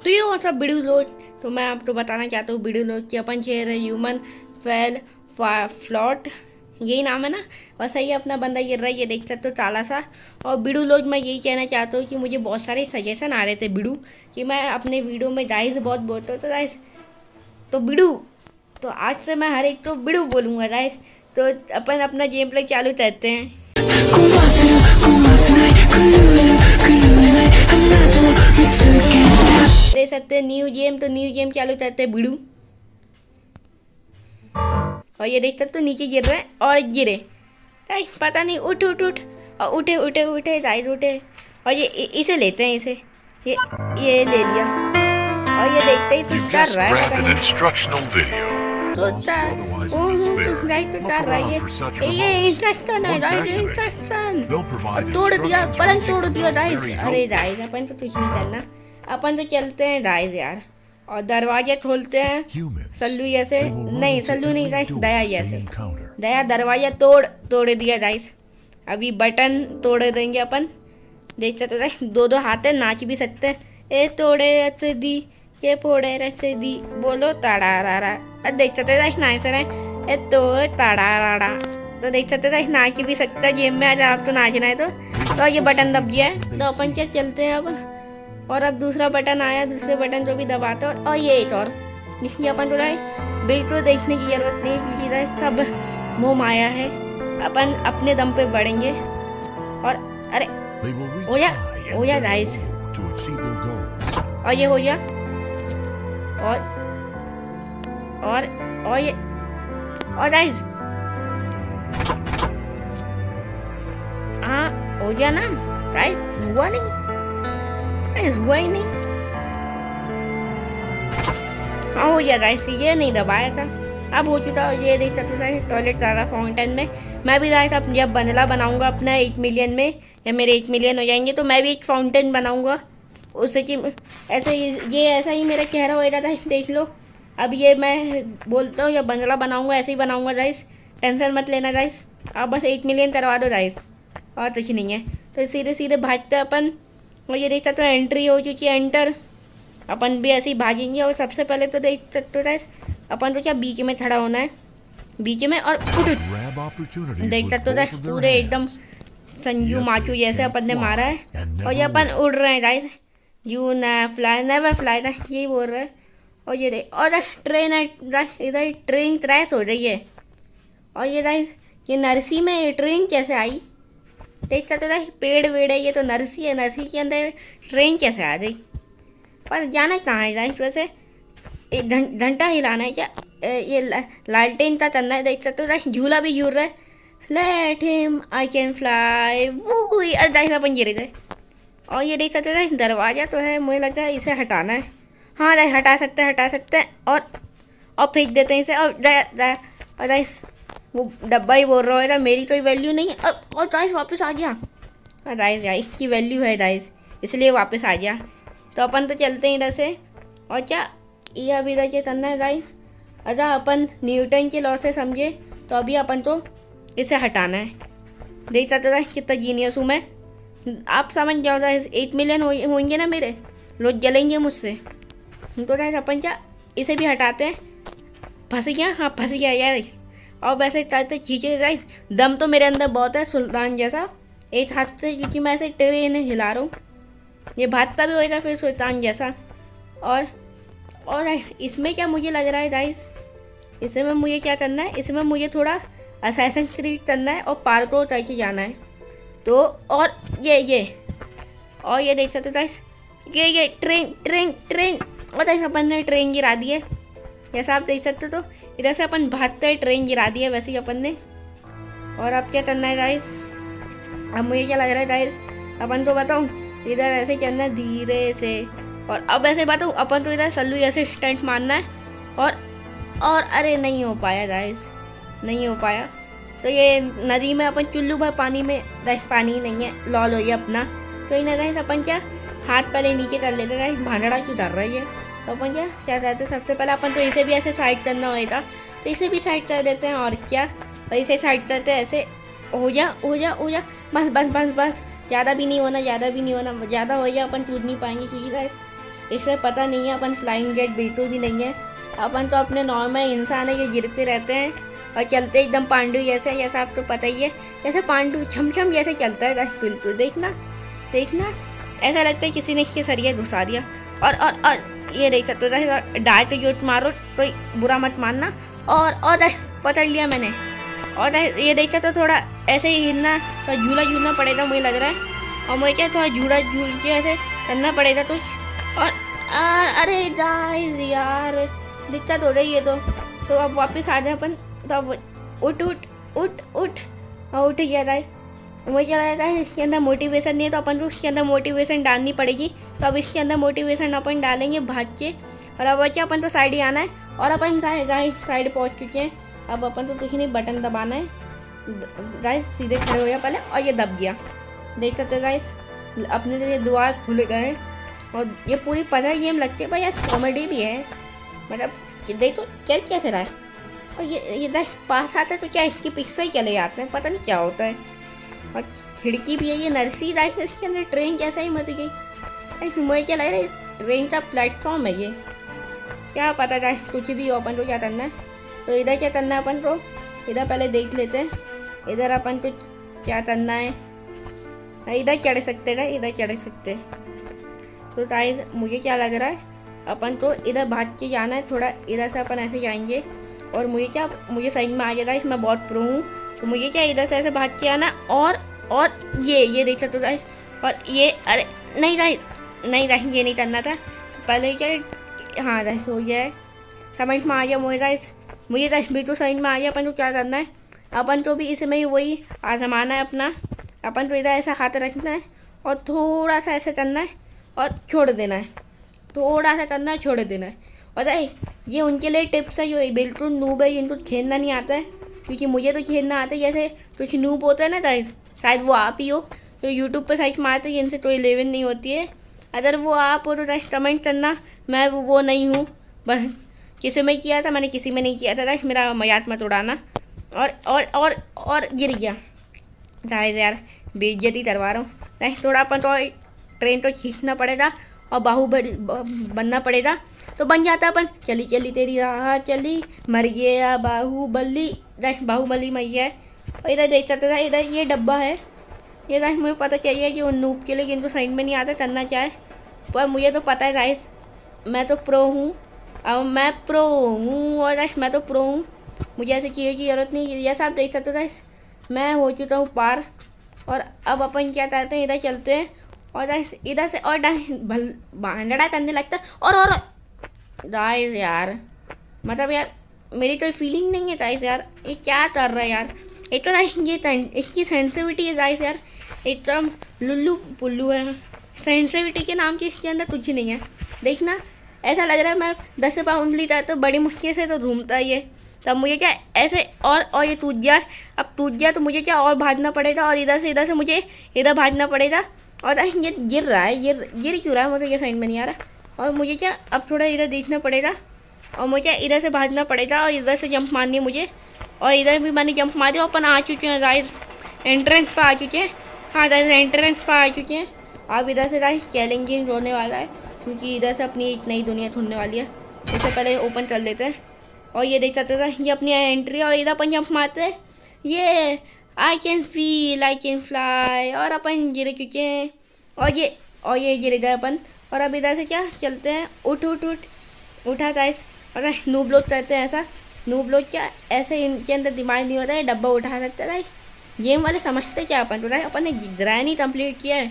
तो ये सब वीडियो लोग तो मैं आपको बताना चाहता हूँ वीडियो लोज कि अपन खेल रहे ह्यूमन फेल फ्लॉट यही नाम है ना वैसा ही अपना बंदा गिर रहा है ये देख सकते हो ताला सा और बिडू लोग मैं यही कहना चाहता हूँ कि मुझे बहुत सारे सजेशन आ रहे थे बिडू कि मैं अपने वीडियो में ज़ाहिर बहुत बोलता हूँ तो ज़ाहिर तो बिडू तो आज से मैं हर एक तो बिडू बोलूँगा ज़ाहिर तो अपन अपना गेम प्ले चालू करते हैं दे सकते हैं। न्यू गेम तो न्यू गेम चालू करते हैं बिडू। और ये देख सकते हो नीचे गिर रहे और गिरे। अरे पता नहीं उठ उठ उठ। और उठे उठे उठे ज़ाहिर उठे। और ये इसे लेते हैं इसे। ये ये ले लिया। और ये देखते ही तो कर रहा है पता नहीं। instructional video. तो Lost कर तो. राइट तो कर रहा है ये। ये इंस्ट्रक्शन है राइट इंस्ट्रक्शन तोड़ दिया पलंग तोड़ दिया very अरे राइस अपन तो कुछ नहीं करना। अपन तो चलते हैं राइस यार। और दरवाजे खोलते हैं। सल्लू जैसे। नहीं सल्लू नहीं door दया जैसे। दया दरवाज़ा तोड़ तोड़ दिया राइस अभी बटन तोड़ देंगे अपन। देख सकते राइस दो दो हाथ है नाच भी सकते हैं। ए तोड़े रस दी ये फोड़े रस दी बोलो ताड़ा राड़ा अब देख सकते राइस नाच रहे ए तो ताड़ा राड़ा तो देख सकते राइस नाच भी सकता है गेम में आज आपको नाचना है तो। तो ये बटन दब गया है। तो अपन क्या चलते हैं अब? और अब दूसरा बटन आया दूसरे बटन को भी दबाते और, और ये एक और। जिसकी अपन राइस बिल्कुल देखने की ज़रूरत नहीं क्योंकि राइस सब मोह माया है। अपन अपने दम पे बढ़ेंगे। और अरे low to achieve their goals. और ये हो गया। और और और ये और गाइस हाँ हो गया ना? राइट हुआ नहीं? हुआ ही नहीं हाँ हो गया ये नहीं दबाया था। अब हो चुका ये देख सकते हो टॉयलेट रहा फाउंटेन में। मैं भी जाए अब जब बंदला बनाऊँगा अपना एक मिलियन में, या मेरे एक मिलियन हो जाएँगे तो मैं भी एक फाउंटेन बनाऊँगा। उससे कि ऐसे ये ऐसा ही मेरा चेहरा हो रहा था, देख लो। अब ये मैं बोलता हूँ, जब बंगला बनाऊँगा, ऐसे ही बनाऊँगा राइस टेंशन मत लेना राइस आप बस एक मिलियन करवा दो राइस और कुछ नहीं है। तो सीधे सीधे भागते अपन। और ये देख सकते हो एंट्री हो चुकी है एंटर अपन भी ऐसे ही भागेंगे और सबसे पहले तो देख सकते हो राइस अपन को क्या बीच में खड़ा होना है। बीच में और देख सकते हो राइस पूरे एकदम संजू माचू जैसे अपन ने मारा है। और ये अपन उड़ रहे हैं guys you know fly never fly ना यही बोल रहे हैं। और ये देख और ट्रेन है इधर ट्रेन क्रैश हो रही है। और ये गाइस ये नरसी में ये ट्रेन कैसे आई? देख सकते थे पेड़ वेड़ है, ये तो नरसी है, नरसी के अंदर ट्रेन कैसे आ गई? पर जाना कहाँ है वैसे? एक घं- घंटा हिलाना है क्या? ये लालटेन का करना है, देख सकते हो झूला भी झूल रहा है। Let him I can fly वो अरे गाइस, अपन गिरे थे और ये देख सकते हैं दरवाज़ा तो है, मुझे लगता है इसे हटाना है। हाँ राइस हटा सकते हैं, हटा सकते हैं, और और फेंक देते हैं इसे, और और राइस वो डब्बा ही बोल रहा है ना मेरी कोई वैल्यू नहीं है। और, राइस वापस आ गया। हाँ, राइस राइस की वैल्यू है राइस इसलिए वापस आ गया। तो अपन तो चलते हैं इधर से। और क्या? ये अभी इधर के करना है राइस अगर अपन न्यूटन के लॉ से समझे तो अभी अपन को इसे हटाना है। देख सकते हो कितना जीनियस हूँ मैं। आप समझ जाओ राइस एट मिलियन हो होंगे ना मेरे। लोग जलेंगे मुझसे। तो राइस अपन क्या? इसे भी हटाते हैं। फंस गया? हाँ फंस गया यार। और वैसे करते खींचे गाइस दम तो मेरे अंदर बहुत है, सुल्तान जैसा. एक हाथ से, क्योंकि मैं ऐसे ट्रेन हिला रहा हूँ. ये भागता भी होएगा फिर सुल्तान जैसा. और और इसमें क्या मुझे लग रहा है गाइस इसमें मुझे क्या करना है? इसमें मुझे थोड़ा असैसन क्रीट करना है और पार्को करके जाना है. तो और ये ये. और ये देख सकते हो गाइस ये ये ट्रेन ट्रेन ट्रेन और अपन ने ट्रेन गिरा दी है. जैसा आप देख सकते हो तो इधर से अपन भागते ट्रेन गिरा दी है वैसे ही अपन ने। और अब क्या करना है गाइस अब मुझे क्या लग रहा है गाइस अपन को बताऊँ, इधर ऐसे चलना है? धीरे से। और अब ऐसे बताऊँ, अपन तो इधर सल्लू ऐसे स्टंट मारना है। और और अरे नहीं हो पाया गाइस नहीं हो पाया। तो ये नदी में अपन चुल्लू भर पानी में गाइस पानी नहीं है। लॉल हो गया अपना। तो इन्हें गाइस अपन क्या? हाथ पहले नीचे कर लेते गाइस भांगड़ा क्यों कर रही है? तो अपन क्या क्या करते हैं सबसे पहले अपन तो इसे भी ऐसे साइड करना होगा तो इसे भी साइड कर देते हैं, और क्या? और इसे साइड करते हैं, ऐसे, हो जा हो जा हो जा। बस बस बस बस। ज़्यादा भी नहीं होना, ज़्यादा भी नहीं होना। ज़्यादा हो गया अपन कूद नहीं पाएँगे, क्योंकि गाइस इसे पता नहीं है, अपन फ्लाइंग गेट बिल्कुल भी नहीं है। अपन तो अपने नॉर्मल इंसान है, ये गिरते रहते हैं, और चलते एकदम पांडु जैसे जैसा आपको पता ही है। जैसे पांडु छम छम जैसे चलता है बिल्कुल। देखना देखना। ऐसा लगता है किसी ने इसके सरिया घुसा दिया। और और और ये देख सकते हो डायरेक्ट जो मारो कोई बुरा मत मानना। और और पकड़ लिया मैंने। और ये देख सकते थोड़ा ऐसे ही हिलना थोड़ा झूला झूलना पड़ेगा मुझे लग रहा है। और मुझे क्या थोड़ा झूला झूल के ऐसे करना पड़ेगा तो। और आ, अरे गाइस यार दिक्कत हो रही है तो। तो अब वापस आ जाए अपन। तो अब उठ उठ उठ उठ उठ गया गाइस मुझे क्या लगता है इसके अंदर मोटिवेशन नहीं है तो अपन को उसके अंदर मोटिवेशन डालनी पड़ेगी। तो अब इसके अंदर मोटिवेशन अपन डालेंगे भाग के। और अब क्या अपन तो साइड ही आना है। और अपन गाइस साइड पहुँच चुके हैं। अब अपन तो कुछ नहीं बटन दबाना है। गाइस सीधे खड़े हो गया पहले, और ये दब गया। देख सकते गाइस अपने ये द्वार खुल गए और ये पूरी पता गेम लगती है भाई यार कॉमेडी भी है। मतलब देखो, चल कैसे रहा है। और ये ये पास आता है तो क्या इसके पीछे ही चले जाते हैं? पता नहीं क्या होता है। और खिड़की भी है ये नर्सरी राइट इसके अंदर ट्रेन कैसे ही मच गई। मुझे क्या लग रहा है ट्रेन का प्लेटफॉर्म है ये। क्या पता था कुछ भी ओपन को क्या करना है। तो इधर क्या करना है अपन को? इधर पहले देख लेते हैं। इधर अपन को क्या करना है? हाँ, इधर चढ़ सकते थे इधर चढ़ सकते तो गाइस मुझे क्या लग रहा है अपन को इधर भाग के जाना है थोड़ा इधर से अपन ऐसे जाएँगे। और मुझे क्या मुझे समझ में आ जाएगा इसमें बहुत प्रो हूँ। तो मुझे क्या इधर से ऐसे भाग के आना? और और ये ये देख सकते हो गाइस और ये, अरे, नहीं गाइस नहीं गाइस ये नहीं करना था। पहले क्या हाँ गाइस हो गया है। समझ में आ गया मुझे गाइस मुझे गाइस बिल्कुल समझ में आ गया, अपन को क्या करना है? अपन तो भी इसमें वही आजमाना है अपना। अपन को इधर ऐसा हाथ रखना है और थोड़ा सा ऐसे करना है और छोड़ देना है। थोड़ा सा करना है, छोड़ देना है। और ये उनके लिए टिप्स है जो बिल्कुल नूब है जिनको खेलना नहीं आता है। क्योंकि मुझे तो खेलना आता है जैसे कुछ नूप होता है ना गाइस शायद वो आप ही हो जो यूट्यूब पर सर्च मारते हैं जिनसे कोई लेवन नहीं होती है। अगर वो आप हो तो गाइस कमेंट करना मैं वो, नहीं हूँ। बस किसी में किया था मैंने किसी में नहीं किया था गाइस मेरा मज़ाक मत उड़ाना। और और और और गिर गया। गाइस यार बेइज्जती करवा रहा हूँ। गाइस थोड़ा अपन तो ट्रेन तो खींचना पड़ेगा। और बाहुबली, बनना पड़ेगा। तो बन जाता अपन। चली चली तेरी राह, चली। मर गया बाहुबली। गाइस बाहुबली मैया है। और इधर देख सकते था इधर ये डब्बा है। ये गाइस मुझे पता चाहिए कि वो नूप के लिए जिनको साइड में नहीं आता, करना चाहे पर मुझे तो पता है राइस मैं तो प्रो हूँ। अब मैं प्रो हूँ और गाइस मैं तो प्रो हूँ। मुझे ऐसे चीज़ों की ज़रूरत नहीं। जैसा आप देख सकते गाइस मैं हो चुका हूँ पार। और अब अपन क्या चाहते हैं, इधर चलते हैं। और इधर से, और भांडड़ा करने लगता और और गाइस यार मतलब यार, मेरी तो फीलिंग नहीं है गाइस यार। ये क्या कर रहा है, यार? एक तो ये इसकी सेंसिटिविटी है गाइस यार। एकदम लुल्लू पुल्लू है। सेंसिटिविटी के नाम की इसके अंदर कुछ नहीं है। देखना, ऐसा लग रहा है मैं दस से पाँच उंगली था तो बड़ी मुश्किल से तो घूमता है तब मुझे क्या, ऐसे और और ये टूट गया। अब टूट गया तो मुझे क्या और भागना पड़ेगा? और इधर से इधर से मुझे इधर भागना पड़ेगा। और ये गिर रहा है ये गिर क्यों रहा है? मुझे ये साइड में नहीं आ रहा। और मुझे क्या अब थोड़ा इधर देखना पड़ेगा। और मुझे इधर से भागना पड़ेगा और इधर से जंप मारनी है मुझे। और इधर भी मैंने जंप मारी अपन आ चुके हैं गाइस एंट्रेंस पर आ चुके हैं। हाँ गाइस एंट्रेंस पर आ चुके हैं। अब इधर से गाइस चैलेंजिंग होने वाला है, क्योंकि इधर से अपनी एक नई दुनिया ढूँढने वाली है। इससे पहले ओपन कर लेते हैं। और ये देख सकते थे ये अपनी एंट्री और इधर अपन जंप मारते हैं। ये I can feel I can fly और अपन गिर चुके हैं। और ये और ये गिर गए अपन। और अब इधर से क्या? चलते हैं। उठ उठ उठ। उठा था इस और नूब लोग करते हैं ऐसा। नूब लोग क्या? ऐसे इनके अंदर दिमाग नहीं होता है, डब्बा उठा सकते था गेम वाले समझते क्या अपन तो अपन ने ग्रह नहीं कंप्लीट किया है।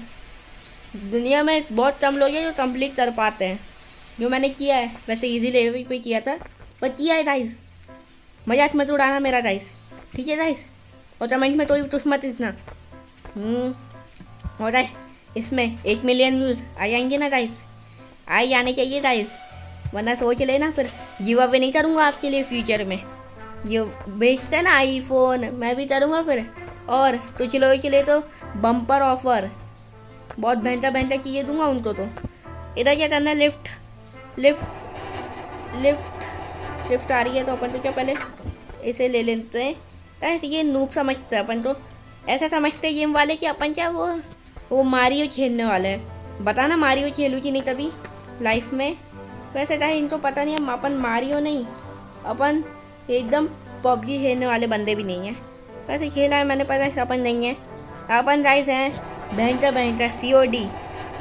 दुनिया में बहुत कम लोग हैं जो कंप्लीट कर पाते हैं। जो मैंने किया है। वैसे इजी लेवल पे किया था। पर किया है गाइस मज़ाक मत उड़ाना मेरा गाइस ठीक है गाइस और कमेंट में कोई तो मत इतना। और और इसमें एक मिलियन व्यूज़ आ जाएँगे ना गाइस आ ही आने चाहिए गाइस वरना सोच लेना फिर. गिव अवे नहीं करूँगा आपके लिए फ्यूचर में. ये बेचते ना आईफोन मैं भी करूँगा फिर. और कुछ लोगों के लिए तो बम्पर ऑफ़र बहुत बेहतर बेहतर चीज़ें दूँगा उनको तो. इधर क्या करना है? लिफ्ट लिफ्ट लिफ्ट लिफ्ट आ रही है तो अपन तो क्या पहले इसे ले लेते हैं. ऐसे ये नूप समझते हैं अपन तो ऐसा समझते हैं गेम वाले कि अपन क्या वो वो मारियो खेलने वाले हैं। बताना मारियो खेलू कि नहीं कभी? लाइफ में? वैसे चाहे इनको पता नहीं, हम अपन मारियो नहीं। अपन एकदम पबजी खेलने वाले बंदे भी नहीं हैं। वैसे खेला है, मैंने पता अपन नहीं है। अपन राइस हैं भयंकर भयंकर सी ओ डी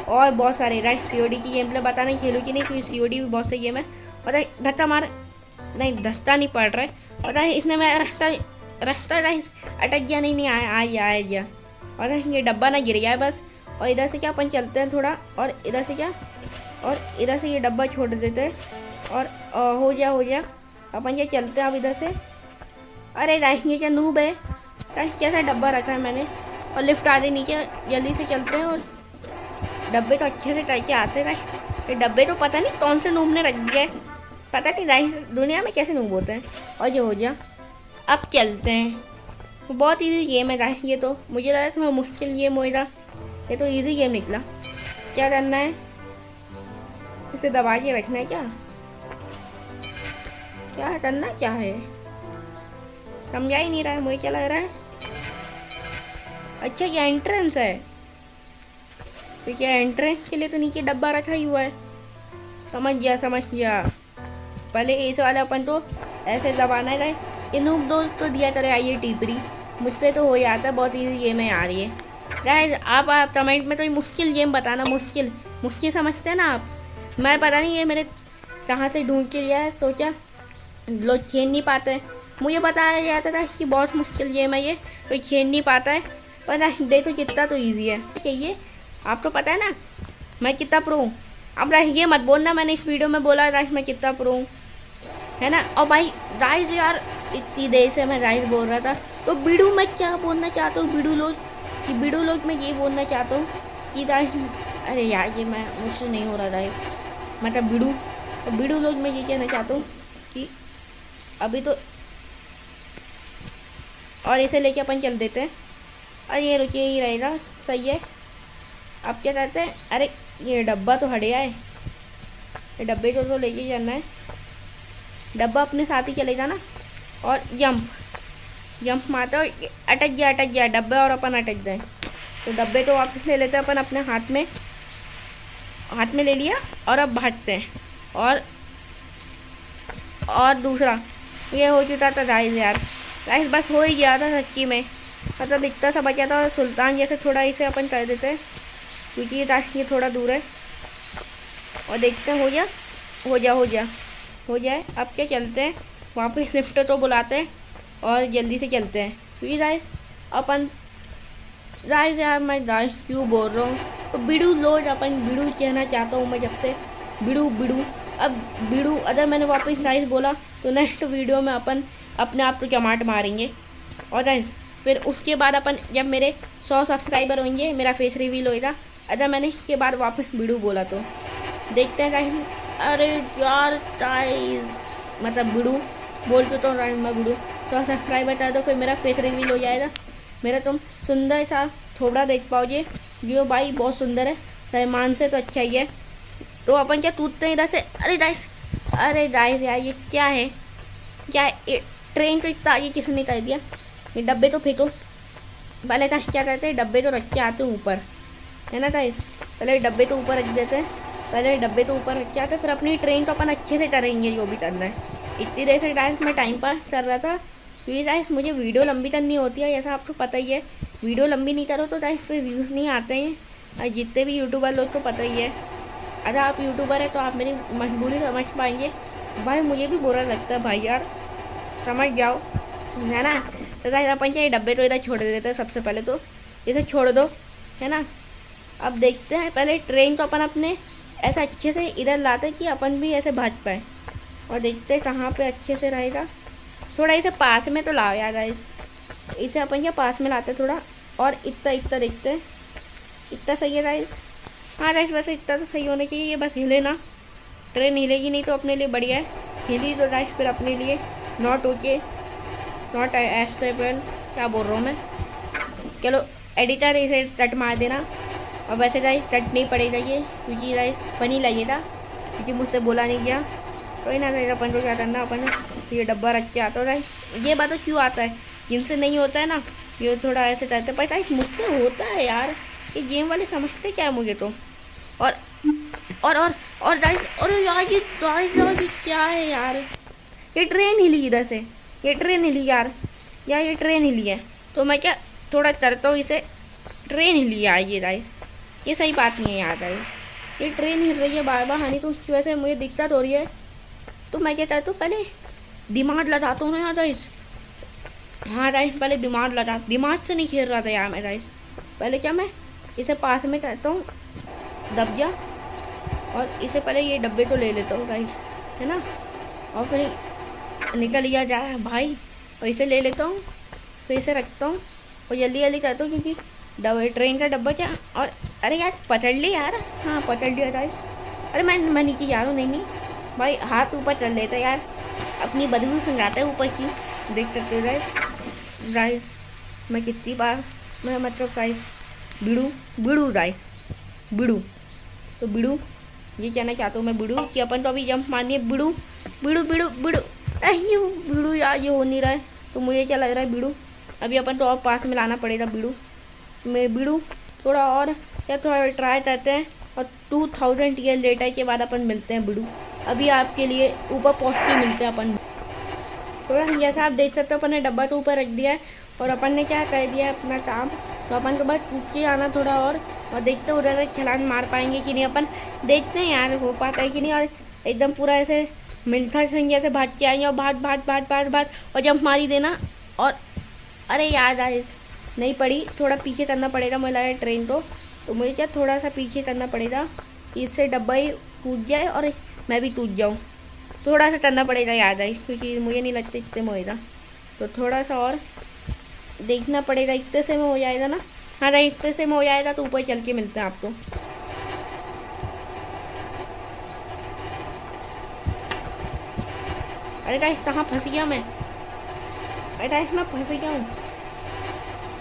और बहुत सारे राइट सी ओ डी की गेम प्ले बता नहीं खेलूँ कि नहीं, क्योंकि सी ओ डी भी बहुत सही गेम है। पता धक्का मार, नहीं, धक्का नहीं पड़ रहा है। पता है, इसने मैं रास्ता रास्ता राइस अटक गया, नहीं नहीं आया आ गया आ गया। और ये डब्बा ना गिर गया है बस। और इधर से क्या अपन चलते हैं थोड़ा? और इधर से क्या? और इधर से ये डब्बा छोड़ देते हैं। और अ, हो गया हो गया। अपन क्या चलते हैं अब इधर से? अरे राइस ये क्या नूब है? कैसा डब्बा रखा है मैंने। और लिफ्ट आते नीचे जल्दी से चलते हैं और डब्बे तो अच्छे से करके आते हैं। ये डब्बे तो पता नहीं कौन से नूब ने रख दिया पता नहीं राइस दुनिया में कैसे नूब होते हैं? और ये हो गया। अब चलते हैं। बहुत इजी गेम है राइस ये तो। मुझे लगा थोड़ा मुश्किल गेम होएगा। ये तो इजी गेम निकला। क्या करना है? इसे दबा के रखना है क्या? क्या है करना, क्या है? समझा ही नहीं रहा है, मुझे क्या लग रहा है? अच्छा ये एंट्रेंस है। तो क्या एंट्रेंस के लिए तो नीचे डब्बा रखा ही हुआ है। समझ गया समझ गया। पहले इस वाले अपन तो ऐसे दबाना है गाइस ये नूब दोस्त तो दिया तरह आइए टिपरी। मुझसे तो हो जाता है बहुत ईजी गेम है यार ये। गाइस आप आप कमेंट में तो ये मुश्किल गेम बताना, मुश्किल। मुश्किल समझते हैं ना आप? मैं पता नहीं, ये मेरे कहाँ से ढूंढ के लिया है सोचा लोग खेल नहीं पाते। मुझे बताया जाता था कि बहुत मुश्किल गेम है ये, कोई खेल नहीं पाता है। पर देखो कितना तो ईजी है। चाहिए आपको पता है ना, मैं कितना प्रो हूँ। अब राइस ये मत बोलना, मैंने इस वीडियो में बोला राइस मैं कितना प्रो हूँ। है ना? और भाई राइस यार इतनी देर से मैं राइस बोल रहा था तो बिडू मैं क्या बोलना चाहता हूँ? बिडू लोग, कि बिडू लोग मैं ये बोलना चाहता हूँ कि राइस अरे यार ये मैं मुझसे नहीं हो रहा राइस मतलब बिडू तो बिडू लोग मैं ये कहना चाहता हूँ कि अभी तो और इसे लेके अपन चल देते हैं। और ये रुकिए ही रहेगा, सही है। अब क्या कहते हैं? अरे, ये डब्बा तो हटिया है ये डब्बे को तो लेके जाना है। डब्बा अपने साथ ही चलेगा ना? और जंप जंप मारता और अटक गया अटक गया, डब्बे और अपन अटक जाए तो डब्बे तो वापस ले लेते हैं, अपन अपने हाथ में हाथ में ले लिया और अब भागते हैं। और और दूसरा, ये हो चुका था राइस यार। राइस बस हो ही गया था सच्ची में। मतलब इतना सा बचा था और सुल्तान जैसे थोड़ा इसे अपन कर देते हैं, क्योंकि ये राइस ये थोड़ा दूर है। और देखते हैं, हो गया? हो जा हो जा हो जाए अब क्या चलते हैं? वापस लिफ्ट तो बुलाते हैं और जल्दी से चलते हैं। क्योंकि राइस अपन राइस यार, मैं राइस क्यों बोल रहा हूँ? तो बिड़ू लोड अपन बिड़ू कहना चाहता हूँ मैं जब से। बिड़ू बिड़ू। अब बिड़ू, अगर मैंने वापस राइस बोला तो नेक्स्ट वीडियो में अपन अपने आप तो चमाट मारेंगे। और राइस फिर उसके बाद अपन, जब मेरे सौ सब्सक्राइबर होंगे, मेरा फेस रिवील होएगा। अगर मैंने इसके बाद वापस बिड़ू बोला तो। देखते हैं गाइस अरे यार गाइस मतलब बिड़ू बोल तो, तो राइस मैं बिड़ू सौ सब्सक्राइबर था तो फिर मेरा फेस रिवील हो जाएगा। मेरा तुम सुंदर सा थोड़ा देख पाओगे जो। भाई बहुत सुंदर है सलमान से तो अच्छा ही है। तो अपन क्या टूटते हैं इधर से? अरे दाइस अरे दाइस यार ये क्या है? क्या है ट्रेन तो इतना आगे किसने कर दिया? ये डब्बे तो फेंको। पहले था क्या कहते हैं डब्बे तो रख के आते हैं ऊपर। है ना दाइस पहले डब्बे तो ऊपर रख देते हैं। पहले डब्बे तो ऊपर रख के आते हैं फिर अपनी ट्रेन तो अपन अच्छे से करेंगे जो भी करना है। इतनी देर से डांस में टाइम पास कर रहा था। क्योंकि डांस मुझे वीडियो लंबी करनी होती है जैसा आपको पता ही है। वीडियो लंबी नहीं करो तो डांस पे व्यूज़ नहीं आते हैं। और जितने भी यूट्यूबर लोग को पता ही है। अगर आप यूट्यूबर हैं तो आप मेरी मजबूरी समझ पाएँगे। भाई, मुझे भी बुरा लगता है भाई यार। समझ जाओ है? ना? तो गाइस अपन ये डब्बे तो इधर छोड़ देते हैं सबसे पहले तो। इसे छोड़ दो, है ना? अब देखते हैं, पहले ट्रेन को अपन अपने ऐसा अच्छे से इधर लाते कि अपन भी ऐसे भाग पाए। और देखते कहाँ पे अच्छे से रहेगा। थोड़ा इसे पास में तो लाओ यार गाइस इसे अपन क्या पास में लाते थोड़ा। और इतना इतना देखते इतना सही है गाइस हाँ गाइस वैसे इतना तो सही होना चाहिए, ये बस हिले ना। ट्रेन हिलेगी नहीं तो अपने लिए बढ़िया है। हिली तो गाइस फिर अपने लिए। नॉट ओके नॉट एक्सेप्टेबल क्या बोल रहा हूँ मैं? चलो एडिटर इसे टट मार देना। और वैसे गाइस टट नहीं पड़ेगा ये। क्योंकि गाइस फनी लगेगा क्योंकि मुझसे बोला नहीं गया। कोई ना गाइस अपन को क्या करना अपन ये डब्बा रख के आता है। ये बात तो क्यों आता है? जिनसे नहीं होता है ना, ये थोड़ा ऐसे करते पर गाइस मुझसे होता है यार। ये गेम वाले समझते क्या है मुझे तो? और और और और गाइस अरे यार, ये गाइस यार, ये क्या है यार? ये ट्रेन हिली इधर से। ये ट्रेन हिली यार। यार, ये ट्रेन हिली है। तो मैं क्या थोड़ा करता हूँ इसे? ट्रेन हिली यार ये गाइस ये सही बात नहीं है यार गाइस ये ट्रेन हिल रही है बार बार हानि तो उसकी वजह से मुझे दिक्कत हो रही है। तो मैं क्या करता हूँ पहले दिमाग लगाता हूँ ना यार राइस हाँ राइस पहले दिमाग लगा दिमाग से नहीं खेल रहा था यार मैं राइस पहले क्या मैं इसे पास में करता हूँ, दब जा और इसे पहले ये डब्बे तो ले लेता हूँ राइस है ना? और फिर निकल लिया जाए भाई और इसे ले लेता हूँ, फिर इसे रखता हूँ और जल्दी जल्दी करता हूँ क्योंकि डब्बे ट्रेन का डब्बा क्या? और अरे यार, पकड़ ली यार। हाँ पकड़ लिया राइस अरे मैं मैं नीचे जा रहा हूँ, नहीं नहीं। भाई, हाथ ऊपर चल लेता यार। अपनी बदबू संगाता है ऊपर की। देख सकते हो गाइस गाइस मैं कितनी बार, मैं मतलब साइज़ बिड़ू बिड़ू गाइस बिड़ू तो बिड़ू ये कहना चाहता हूँ मैं बिड़ू कि अपन तो अभी जंप मारनी है। बिड़ू बिड़ू बिड़ू बिड़ू ये बिड़ू यार, ये हो नहीं रहा है। तो मुझे क्या लग रहा है बिड़ू अभी अपन तो और पास में लाना पड़ेगा बिड़ू मैं बिड़ू थोड़ा और, क्या थोड़ा ट्राई करते हैं। और टू थाउज़ेंड ईयर लेटर के बाद अपन मिलते हैं बिड़ू अभी आपके लिए ऊपर पहुँच के मिलते हैं अपन। थोड़ा जैसा आप देख सकते हो, अपन ने डब्बा तो ऊपर रख दिया है और अपन ने क्या कर दिया अपना काम? तो अपन के बाद टूट के आना थोड़ा और और देखते उधर छलांग मार पाएँगे कि नहीं। अपन देखते हैं यार, हो पाता है कि नहीं और एकदम पूरा ऐसे मिल्खा सिंह जैसे भाग के आएँगे और भाग भाग भाग भाग भाग और जंप मारी देना और अरे याद आए नहीं पड़ी। थोड़ा पीछे करना पड़ेगा मुझे लगा ट्रेन को। तो मुझे क्या थोड़ा सा पीछे करना पड़ेगा। इससे डब्बा ही टूट जाए और मैं भी टूट जाऊँ। थोड़ा सा करना पड़ेगा, याद आई क्योंकि मुझे नहीं लगता इतने में होएगा। तो थोड़ा सा और देखना पड़ेगा, इतने से में हो जाएगा ना? हाँ भाई, इतने से में हो जाएगा तो ऊपर चल के मिलते हैं आपको। अरे गाइस कहाँ फंस गया मैं? अरे गाइस मैं फंस गया हूँ।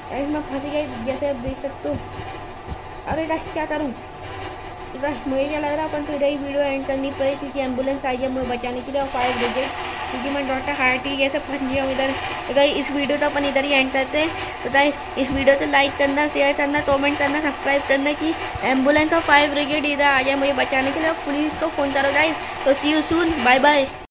गाइस मैं फंस गया, जैसे आप देख सकते हो। अरे गाइस क्या करूँ? गाइस मुझे क्या लग रहा है अपन तो इधर ही वीडियो एंड करनी पड़ेगी क्योंकि एंबुलेंस आई है मुझे बचाने के लिए और फायर ब्रिगेड क्योंकि मैं डॉक्टर हार्टी जैसे फंस गया हूँ इधर। अगर इस वीडियो तो अपन इधर ही एंड करते हैं। तो गाइस इस वीडियो को लाइक करना शेयर करना कॉमेंट करना सब्सक्राइब करना कि एंबुलेंस और फायर ब्रिगेड इधर आ जाए मुझे बचाने के लिए पुलिस को फ़ोन करो गाइस तो see you soon bye bye